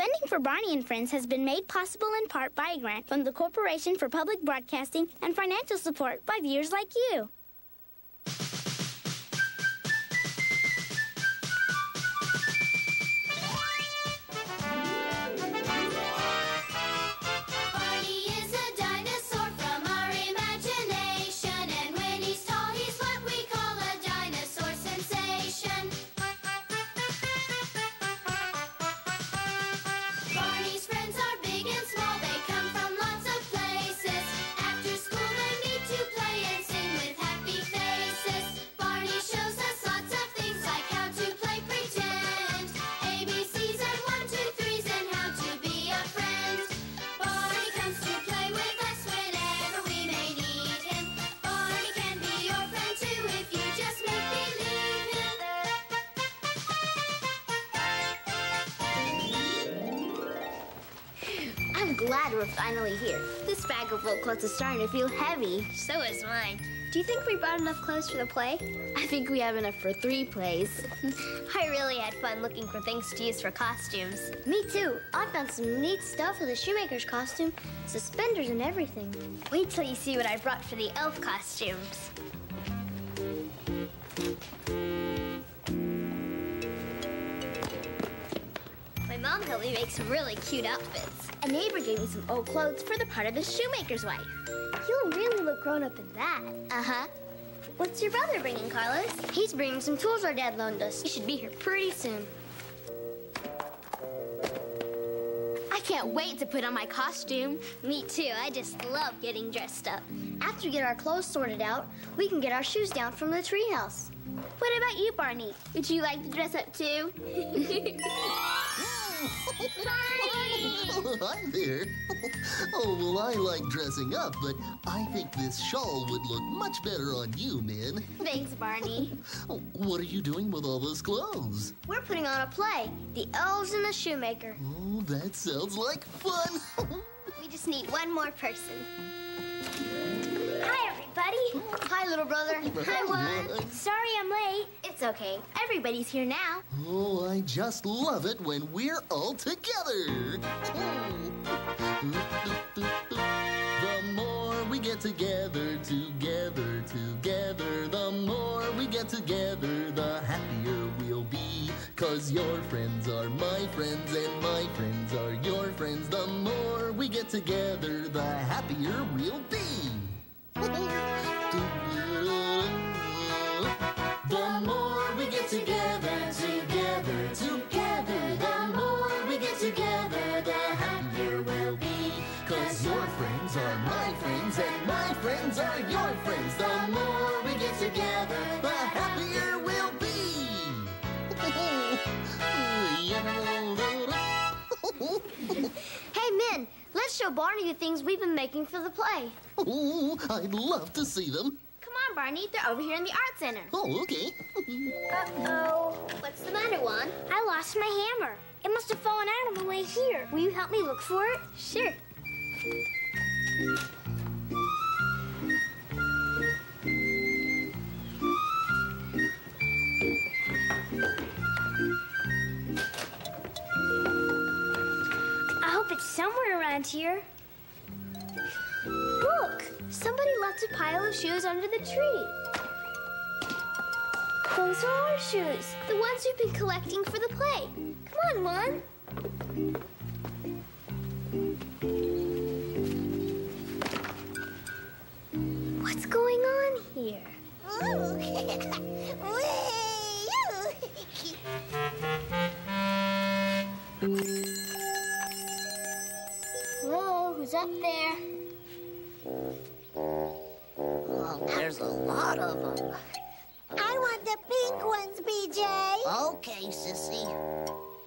Funding for Barney and Friends has been made possible in part by a grant from the Corporation for Public Broadcasting and financial support by viewers like you. I'm glad we're finally here. This bag of old clothes is starting to feel heavy. So is mine. Do you think we brought enough clothes for the play? I think we have enough for three plays. I really had fun looking for things to use for costumes. Me too. I found some neat stuff for the shoemaker's costume, suspenders and everything. Wait till you see what I brought for the elf costumes. My mom helped me make some really cute outfits. A neighbor gave me some old clothes for the part of the shoemaker's wife. You'll really look grown up in that. Uh huh. What's your brother bringing, Carlos? He's bringing some tools our dad loaned us. He should be here pretty soon. I can't wait to put on my costume. Me too. I just love getting dressed up. After we get our clothes sorted out, we can get our shoes down from the treehouse. What about you, Barney? Would you like to dress up too? Hi there. Oh, well, I like dressing up, but I think this shawl would look much better on you, Min. Thanks, Barney. Oh, what are you doing with all those clothes? We're putting on a play, The Elves and the Shoemaker. Oh, that sounds like fun. We just need one more person. Hi. Hi, little brother. Hi, Juan. Sorry I'm late. It's okay. Everybody's here now. Oh, I just love it when we're all together. The more we get together, together, together, the more we get together, the happier we'll be. Cause your friends are my friends and my friends are your friends. The more we get together, the happier we'll be. The more we get together, together, together, the more we get together, the happier we'll be. Cause your friends are my friends and my friends are your friends. The more we get together, the happier we'll be. Hey, Min, let's show Barney the things we've been making for the play. Oh, I'd love to see them. Come on, Barney. They're over here in the art center. Oh, okay. Uh-oh. What's the matter, Juan? I lost my hammer. It must have fallen out on the way here. Will you help me look for it? Sure. Here. Look! Somebody left a pile of shoes under the tree. Those are our shoes, the ones we've been collecting for the play. Come on, Juan. I want the pink ones, BJ. Okay, sissy.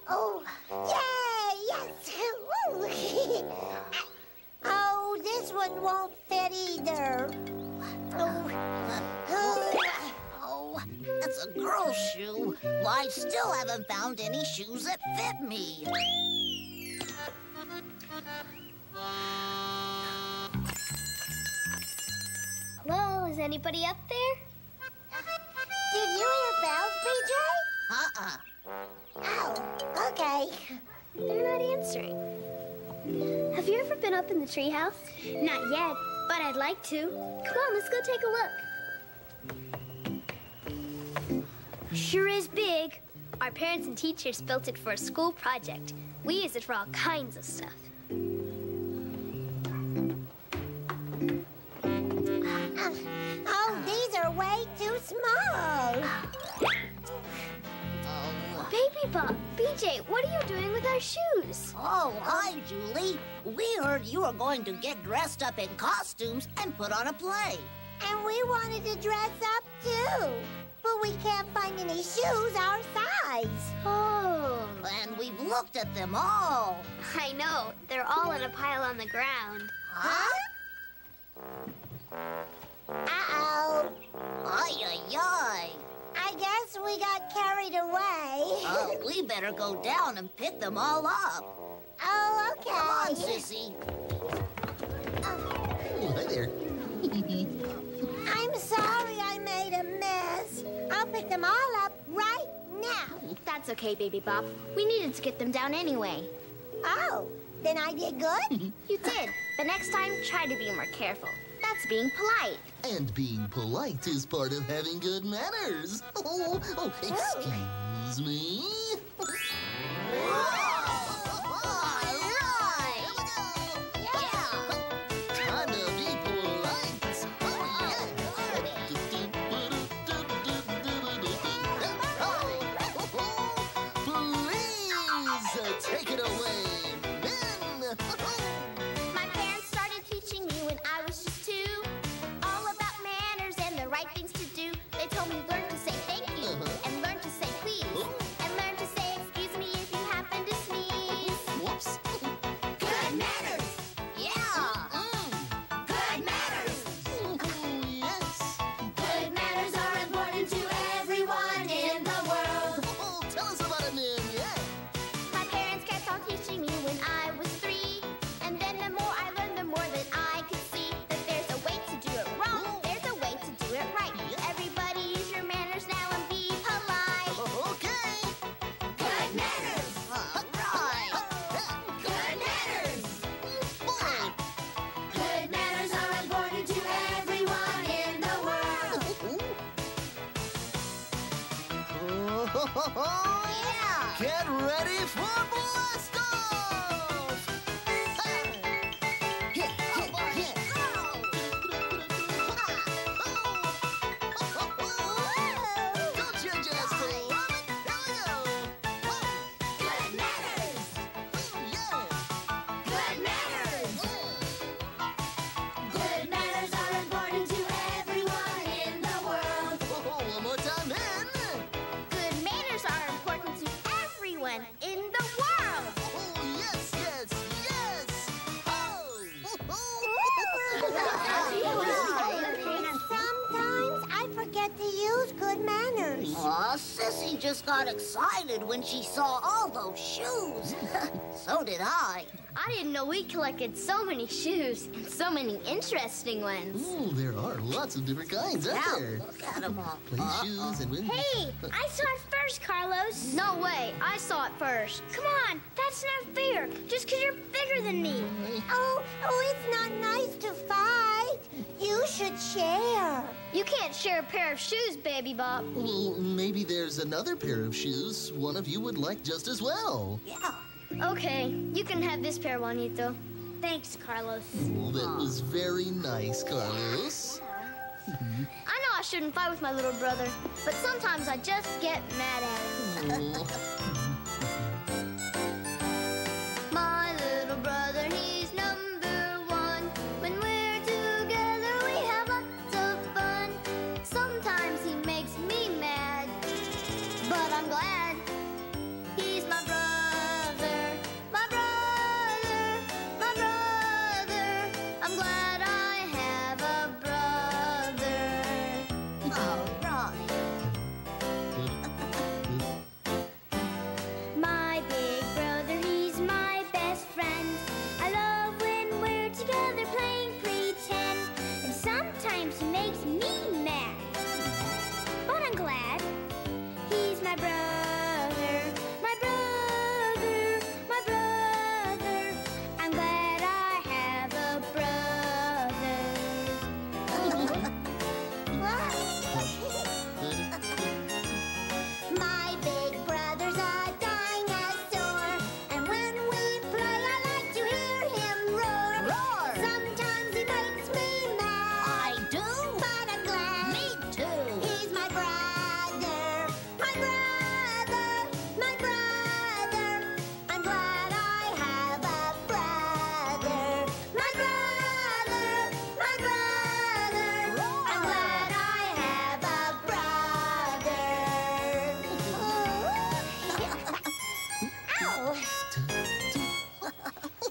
Oh, yay, yes. Oh, this one won't fit either. Oh. Oh, that's a girl's shoe. Well, I still haven't found any shoes that fit me. Hello, is anybody up there? Did you hear bells, BJ? Uh-uh. Oh, okay. They're not answering. Have you ever been up in the treehouse? Not yet, but I'd like to. Come on, let's go take a look. Sure is big. Our parents and teachers built it for a school project. We use it for all kinds of stuff. Oh, way too small. Oh. Baby Bop, BJ, what are you doing with our shoes? Oh, hi, Julie. We heard you were going to get dressed up in costumes and put on a play. And we wanted to dress up too. But we can't find any shoes our size. Oh. And we've looked at them all. I know. They're all in a pile on the ground. Huh? Uh-oh. Ay, ay, ay. I guess we got carried away. Oh, we better go down and pick them all up. Oh, okay. Come on, Sissy. Oh, hi there. I'm sorry I made a mess. I'll pick them all up right now. That's okay, Baby Bop. We needed to get them down anyway. Oh, then I did good? You did. But next time, try to be more careful. That's being polite. And being polite is part of having good manners. Oh, oh, oh excuse me. Yeah. Get ready for blast just got excited when she saw all those shoes. so did I. I didn't know we collected so many shoes and so many interesting ones. Ooh, there are lots of different kinds, aren't Now there? look at them all. Play shoes and win. Hey, I saw it first, Carlos. No way, I saw it first. Come on, that's not fair. Just because you're bigger than me. Oh, oh, it's not nice to fight. You should share. You can't share a pair of shoes, Baby Bop. Well, maybe there's another pair of shoes one of you would like just as well. Yeah. Okay, you can have this pair, Juanito. Thanks, Carlos. Oh, that was very nice, Carlos. I know I shouldn't fight with my little brother, but sometimes I just get mad at him.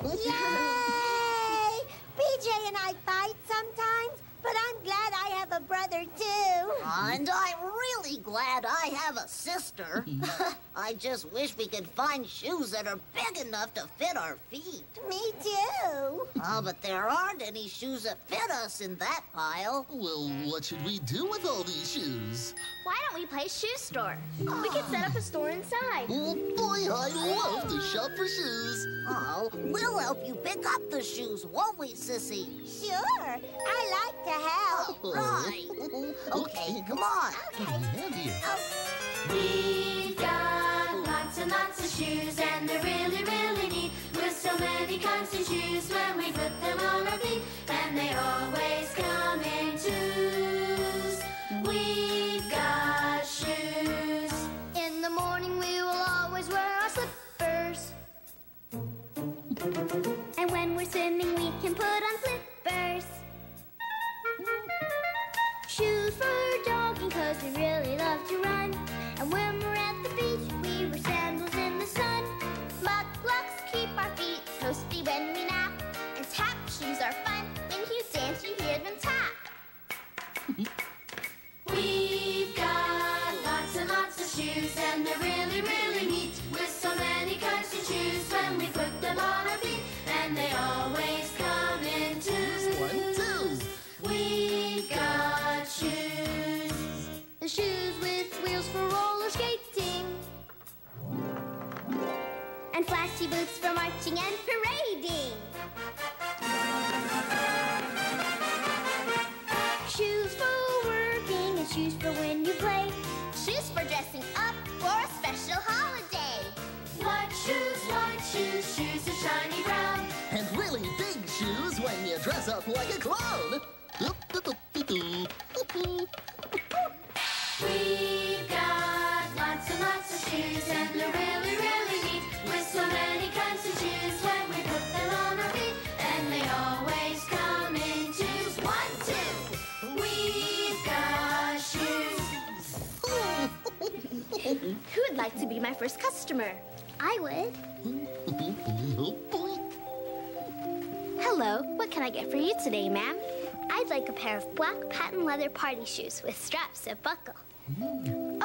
Yay! BJ and I fight sometimes, but I'm glad I have a brother too. And I'm really glad I have a sister. I just wish we could find shoes that are big enough to fit our feet. Me too. Oh, but there aren't any shoes that fit us in that pile. Well, what should we do with all these shoes? Why don't we play shoe store? We could set up a store inside. Oh boy, I love to shop for shoes. Oh, we'll help you pick up the shoes, won't we, Sissy? Sure, I like to help. Oh. Right. Okay, come on. What do we? We've oh. got lots and lots of shoes, and they're really, really neat. With so many kinds of shoes, when we put them on our feet, and they always come in twos. And boots for marching and parading. Shoes for working and shoes for when you play. Shoes for dressing up for a special holiday. White shoes, white shoes, shoes of shiny brown. And really big shoes when you dress up like a clown. First customer? I would. Hello, what can I get for you today, ma'am? I'd like a pair of black patent leather party shoes with straps that buckle.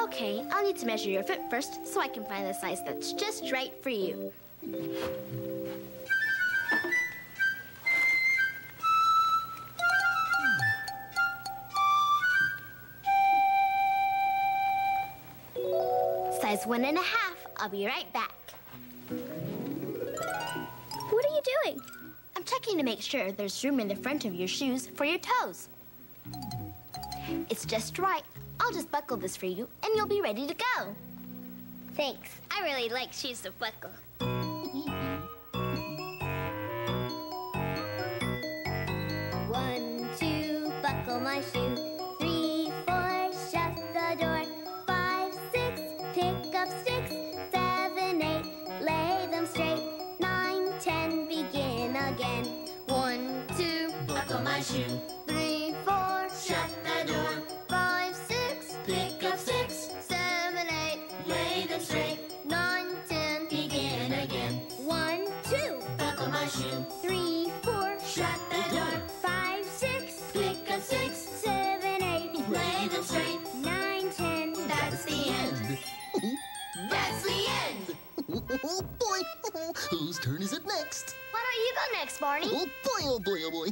Okay, I'll need to measure your foot first so I can find the size that's just right for you. One and a half. I'll be right back. What are you doing? I'm checking to make sure there's room in the front of your shoes for your toes. It's just right. I'll just buckle this for you, and you'll be ready to go. Thanks. I really like shoes to buckle. One, two, buckle my shoe. My shoe. three, four, Shut the door. five, six, Pick up six. seven, eight, Lay them straight. nine, ten. Begin again. One, two, Buckle my shoe. three, four, Shut the door. five, six, Pick up six. seven, eight, Lay them straight. nine, ten. That's the end. That's the end. Oh boy. Whose turn is it next? Why don't you go next, Barney? Oh boy, oh boy, oh boy.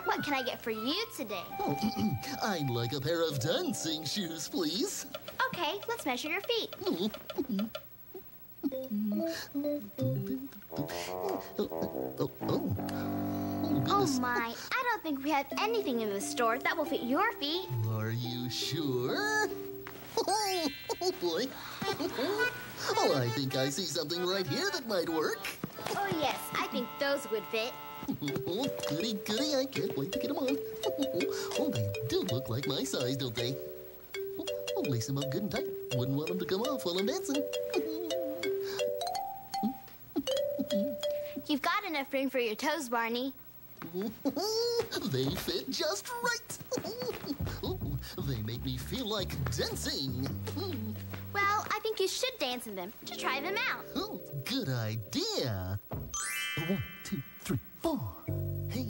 What can I get for you today? Oh, I'd like a pair of dancing shoes, please. Okay, let's measure your feet. Oh, oh, my, I don't think we have anything in the store that will fit your feet. Are you sure? Oh, oh boy. Oh, I think I see something right here that might work. Think those would fit. Oh, goody, goody, I can't wait to get them on. Oh, they do look like my size, don't they? Oh, oh, lace them up good and tight. Wouldn't want them to come off while I'm dancing. You've got enough room for your toes, Barney. they fit just right. Oh, they make me feel like dancing. Well, I think you should dance in them to try them out. Oh, good idea. One, two, three, four. Hey.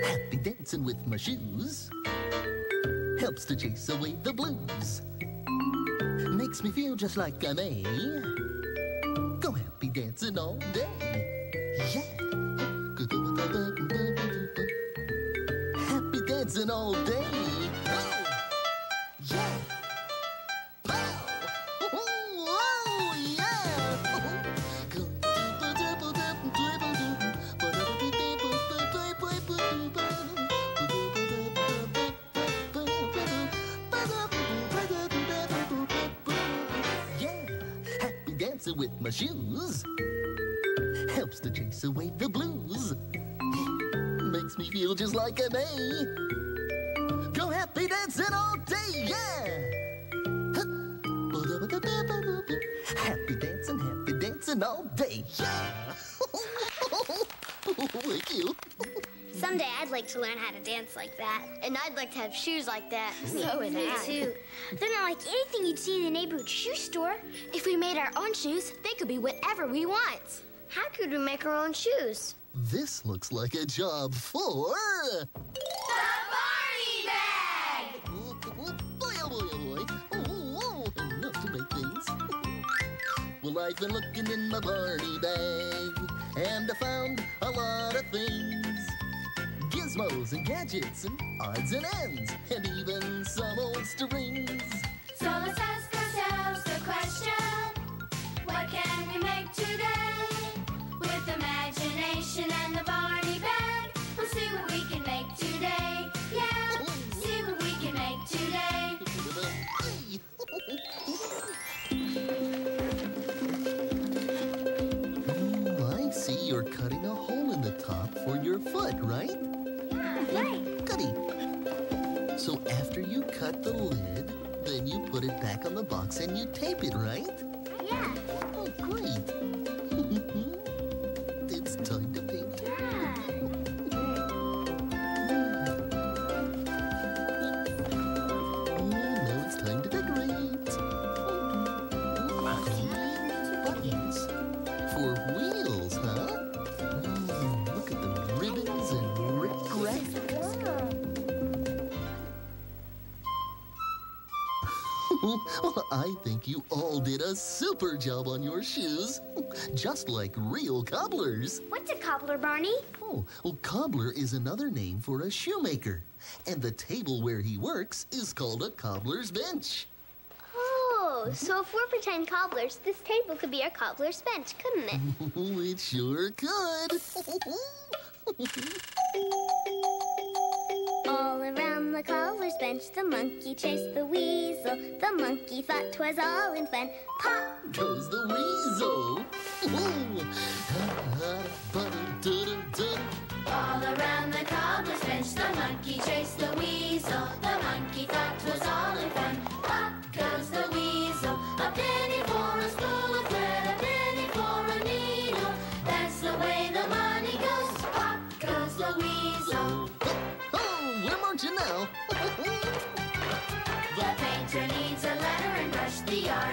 Happy dancing with my shoes helps to chase away the blues. Makes me feel just like I may go happy dancing all day. Happy dancing all day. Thank you. Someday I'd like to learn how to dance like that. And I'd like to have shoes like that. So would Me I. too. They're not like anything you'd see in the neighborhood shoe store. If we made our own shoes, they could be whatever we want. How could we make our own shoes? This looks like a job for. the Barney Oh, boy, oh boy, oh boy. Oh, oh, enough to make things. well, I've been looking in my Barney bag, and I found a lot of things gizmos and gadgets, and odds and ends, and even some old strings. So let's foot, right? Right. Goody. So after you cut the lid, then you put it back on the box and you tape it, right? Yeah. Oh, great. Super job on your shoes, just like real cobblers. What's a cobbler, Barney? Oh, well, cobbler is another name for a shoemaker, and the table where he works is called a cobbler's bench. Oh, so if we're pretend cobblers, this table could be our cobbler's bench, couldn't it? it sure could. All around the cobbler's bench, the monkey chased the weasel. The monkey thought 'twas all in fun. Pop! Goes the weasel. All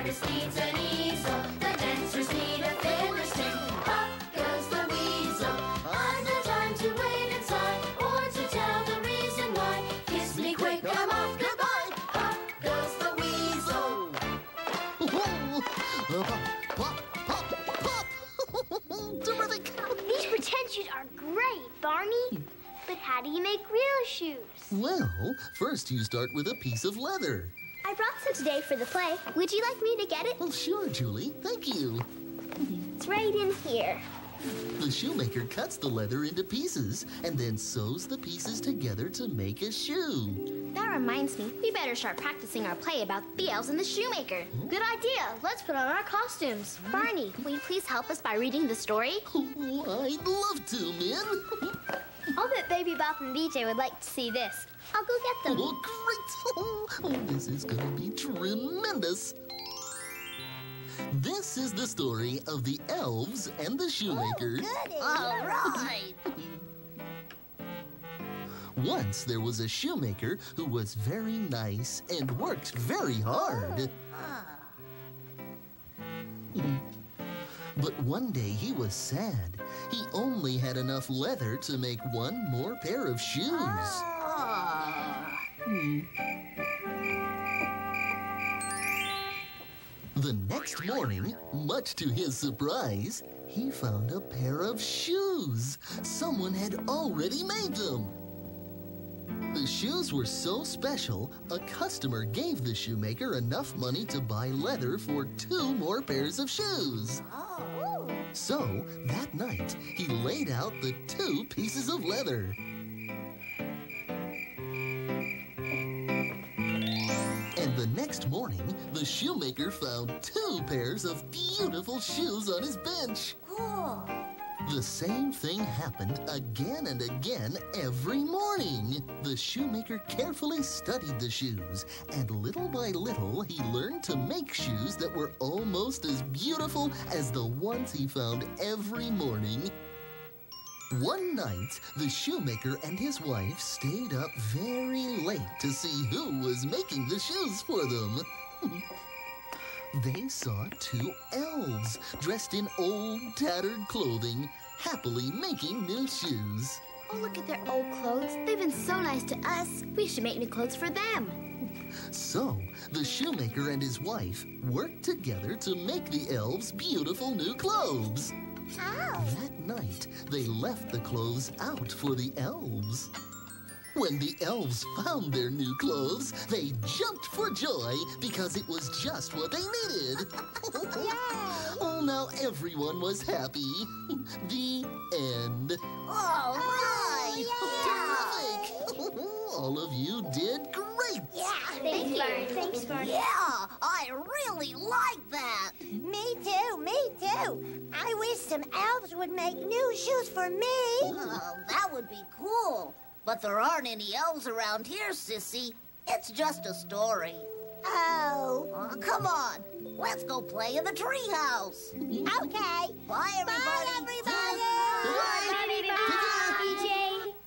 artist needs an easel. The dancers need a fiddler string. Up goes the weasel. I've no time to wait and sigh or to tell the reason why. Kiss me quick, I'm off, goodbye. Up goes the weasel. pop, pop, pop, pop. Terrific. These pretend shoes are great, Barney. But how do you make real shoes? Well, first you start with a piece of leather. I brought some today for the play. Would you like me to get it? Well, sure, Julie. Thank you. It's right in here. The shoemaker cuts the leather into pieces and then sews the pieces together to make a shoe. That reminds me, we better start practicing our play about the elves and the shoemaker. Good idea. Let's put on our costumes. Barney, will you please help us by reading the story? Oh, I'd love to, Min. I'll bet Baby Bop and BJ would like to see this. I'll go get them. Oh, great. Oh, this is going to be tremendous. This is the story of the elves and the shoemaker. Oh, Goody. All right. Once there was a shoemaker who was very nice and worked very hard. Oh, hmm. But one day he was sad. He only had enough leather to make one more pair of shoes. Ah. The next morning, much to his surprise, he found a pair of shoes. Someone had already made them. The shoes were so special, a customer gave the shoemaker enough money to buy leather for two more pairs of shoes. Oh. So, that night, he laid out the two pieces of leather. And the next morning, the shoemaker found two pairs of beautiful shoes on his bench. Oh. The same thing happened again and again every morning. The shoemaker carefully studied the shoes, and little by little he learned to make shoes that were almost as beautiful as the ones he found every morning. One night, the shoemaker and his wife stayed up very late to see who was making the shoes for them. they saw two elves dressed in old, tattered clothing, happily making new shoes. Oh, look at their old clothes. They've been so nice to us. We should make new clothes for them. So, the shoemaker and his wife worked together to make the elves beautiful new clothes. Oh. That night, they left the clothes out for the elves. When the elves found their new clothes, they jumped for joy because it was just what they needed. oh, now everyone was happy. the end. All right. Terrific! All of you did great. Yeah. Thank you. Thanks, Barney. Yeah, I really like that. Me too, me too. I wish some elves would make new shoes for me. Oh, that would be cool. But there aren't any elves around here, Sissy. It's just a story. Oh. Uh, come on, let's go play in the treehouse. Okay. Bye, everybody. Bye,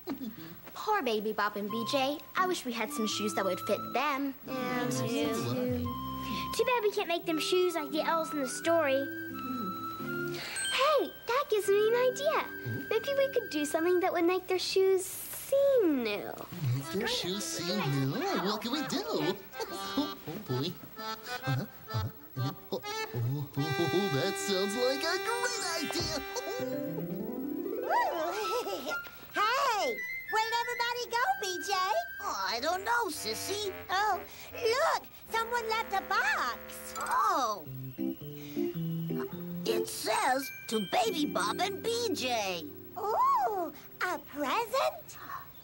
everybody. Poor baby Bop and BJ. I wish we had some shoes that would fit them. Yeah, Too bad we can't make them shoes like the elves in the story. Hey, that gives me an idea. Maybe we could do something that would make their shoes seem new. Make their shoes seem new. What can we do? Oh, oh boy. Uh-huh, uh-huh. Oh, oh, oh, oh, that sounds like a great idea. hey, where did everybody go, BJ? Oh, I don't know, Sissy. Oh, look, someone left a box. Oh. It says to Baby Bop and BJ. Ooh, a present?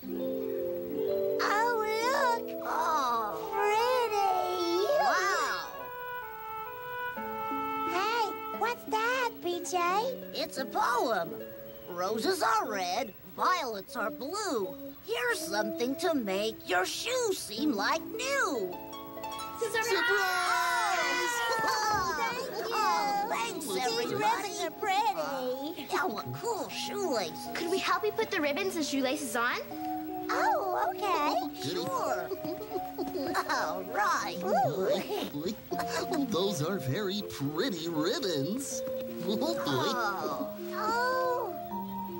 Oh, look, Oh. pretty. Wow. Hey, what's that, BJ? It's a poem. Roses are red, violets are blue. Here's something to make your shoe seem like new. Surprise! Thank you. Oh, thanks, These everybody. ribbons are pretty. Oh, oh, yeah, what cool shoelaces. Could we help you put the ribbons and shoelaces on? Okay. Sure. All right. Oh. Oh, those are very pretty ribbons. Oh. Oh. Oh,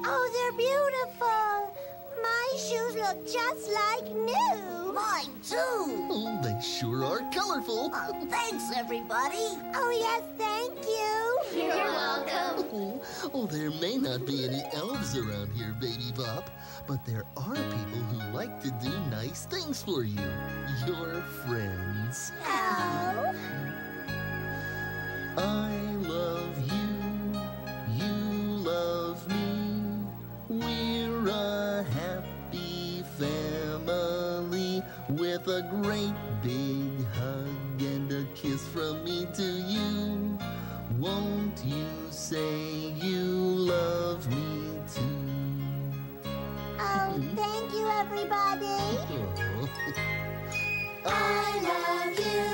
oh, they're beautiful. My shoes look just like new. Mine too. Oh, they sure are colorful. Oh, thanks, everybody. Oh, yes, thank you. You're welcome. Oh, oh, there may not be any elves around here, Baby Bop, but there are people who like to do nice things for you. Your friends. Oh, I love you, you love me. We're a happy family with a great big hug and a kiss from me to you. Won't you say you everybody. I love you,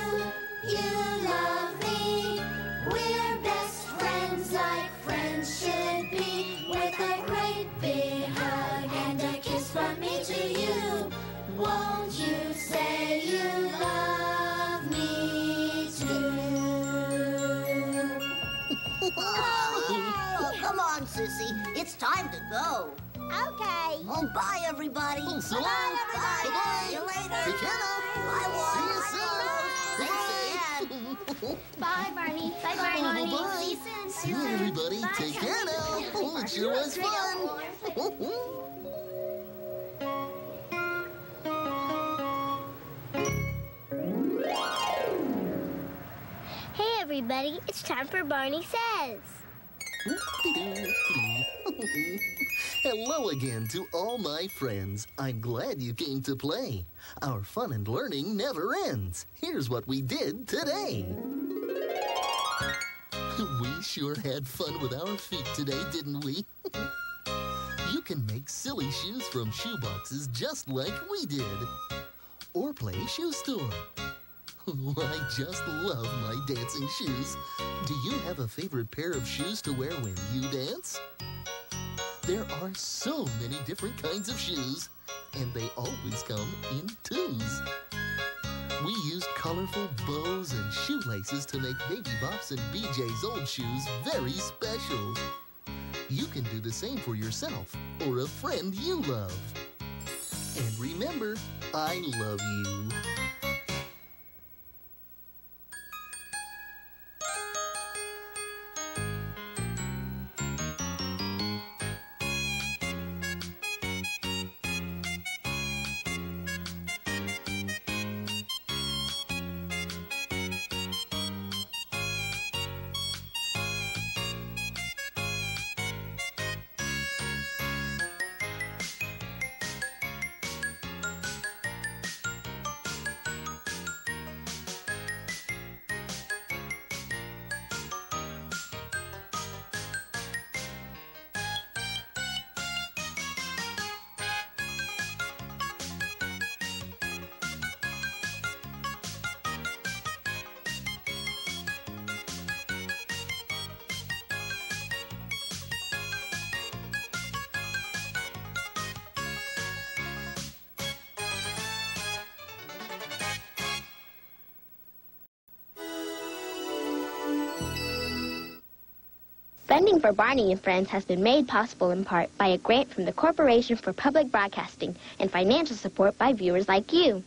you love me. We're best friends like friends should be. With a great big hug and a kiss from me to you. Won't you say you love me too? oh, come on, Sissy. It's time to go. Oh, bye, everybody. Oh, so bye, long. everybody. Bye-bye. See you later. Take care now. Bye, Walt. See you soon. Rose. Thanks again. Bye, Barney. Bye, Oh, Barney. bye-bye. See you soon. See you, everybody. Bye, Take care now. Oh, it sure was fun. Hey, everybody, it's time for Barney Says. Hello again to all my friends. I'm glad you came to play. Our fun and learning never ends. Here's what we did today. We sure had fun with our feet today, didn't we? you can make silly shoes from shoe boxes just like we did. Or play shoe store. Oh, I just love my dancing shoes. Do you have a favorite pair of shoes to wear when you dance? There are so many different kinds of shoes, and they always come in twos. We used colorful bows and shoelaces to make Baby Bop's and BJ's old shoes very special. You can do the same for yourself or a friend you love. And remember, I love you. Funding for Barney and Friends has been made possible in part by a grant from the Corporation for Public Broadcasting and financial support by viewers like you.